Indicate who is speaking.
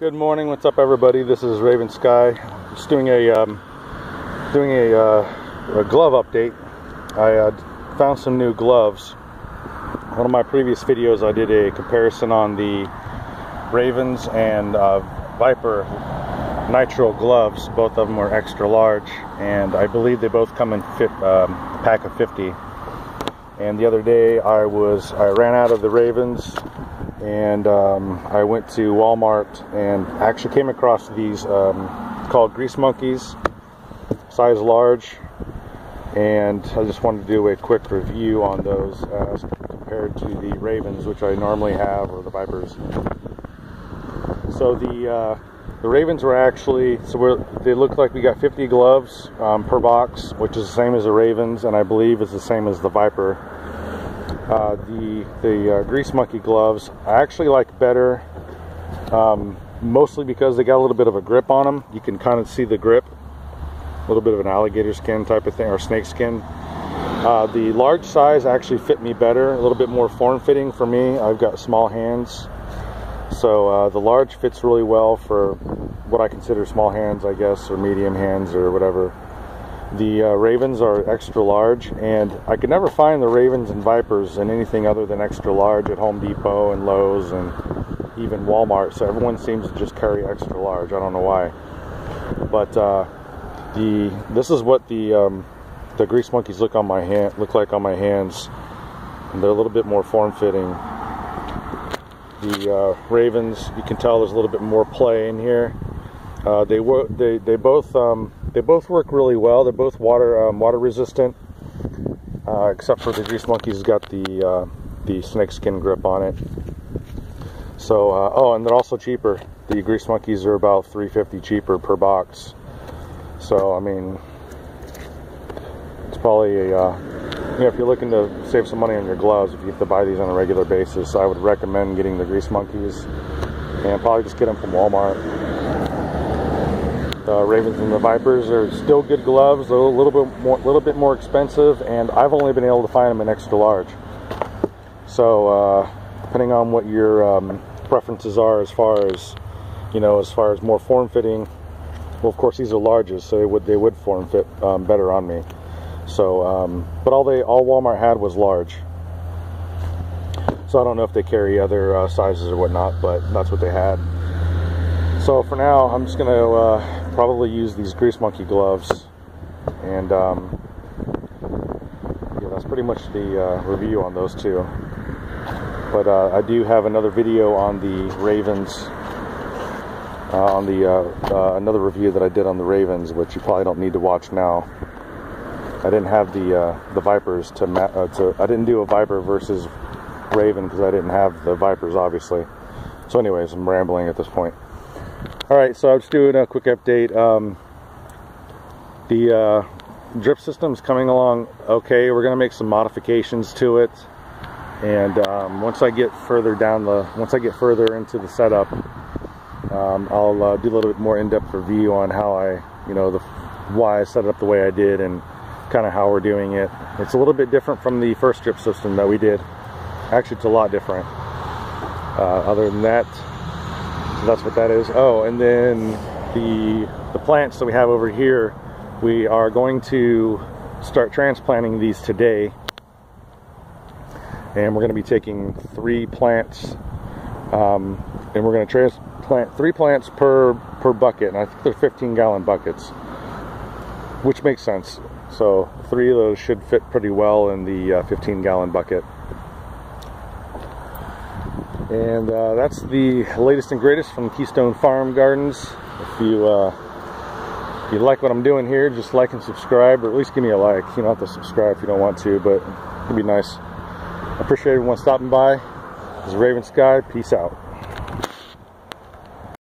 Speaker 1: Good morning. What's up, everybody? This is Raven Sky. Just doing a um, doing a, uh, a, glove update. I uh, found some new gloves. One of my previous videos, I did a comparison on the Ravens and uh, Viper Nitro gloves. Both of them were extra large, and I believe they both come in fit, um, pack of 50. And the other day, I was I ran out of the Ravens and um, I went to Walmart and actually came across these um, called Grease Monkeys, size large, and I just wanted to do a quick review on those as compared to the Ravens, which I normally have, or the Vipers. So the uh, the Ravens were actually so they look like we got 50 gloves um, per box, which is the same as the Ravens, and I believe is the same as the Viper. Uh, the the uh, grease monkey gloves I actually like better um, mostly because they got a little bit of a grip on them you can kind of see the grip. A little bit of an alligator skin type of thing or snake skin. Uh, the large size actually fit me better a little bit more form fitting for me. I've got small hands. So uh, the large fits really well for what I consider small hands I guess or medium hands or whatever the uh, Ravens are extra large, and I could never find the Ravens and Vipers in anything other than extra large at Home Depot and Lowe's and even Walmart. So everyone seems to just carry extra large. I don't know why, but uh, the this is what the um, the grease monkeys look on my hand look like on my hands, and they're a little bit more form fitting. The uh, Ravens, you can tell there's a little bit more play in here. Uh, they were they they both um, they both work really well. They're both water um, water resistant, uh, except for the Grease Monkey's got the uh, the snake skin grip on it. So uh, oh, and they're also cheaper. The Grease Monkeys are about 350 cheaper per box. So I mean, it's probably a you know if you're looking to save some money on your gloves, if you have to buy these on a regular basis, I would recommend getting the Grease Monkeys and probably just get them from Walmart. The Ravens and the Vipers are still good gloves, a little bit more, little bit more expensive, and I've only been able to find them in extra large. So, uh, depending on what your um, preferences are, as far as you know, as far as more form fitting, well, of course these are larges, so they would they would form fit um, better on me. So, um, but all they all Walmart had was large. So I don't know if they carry other uh, sizes or whatnot, but that's what they had. So for now, I'm just gonna uh, probably use these grease monkey gloves. And um, yeah that's pretty much the uh, review on those two. But uh, I do have another video on the Ravens uh, on the uh, uh, another review that I did on the Ravens which you probably don't need to watch now. I didn't have the uh, the Vipers to, to I didn't do a Viper versus Raven because I didn't have the Vipers obviously. So anyways I'm rambling at this point all right, so I'm just doing a quick update. Um, the uh, drip system's coming along okay. We're gonna make some modifications to it, and um, once I get further down the, once I get further into the setup, um, I'll uh, do a little bit more in-depth review on how I, you know, the why I set it up the way I did and kind of how we're doing it. It's a little bit different from the first drip system that we did. Actually, it's a lot different. Uh, other than that, that's what that is. Oh, and then the the plants that we have over here, we are going to start transplanting these today. And we're going to be taking three plants, um, and we're going to transplant three plants per per bucket, and I think they're 15 gallon buckets, which makes sense. So three of those should fit pretty well in the uh, 15 gallon bucket. And uh, that's the latest and greatest from Keystone Farm Gardens. If you uh, if you like what I'm doing here, just like and subscribe, or at least give me a like. You don't have to subscribe if you don't want to, but it'd be nice. I appreciate everyone stopping by. This is Raven Sky. Peace out.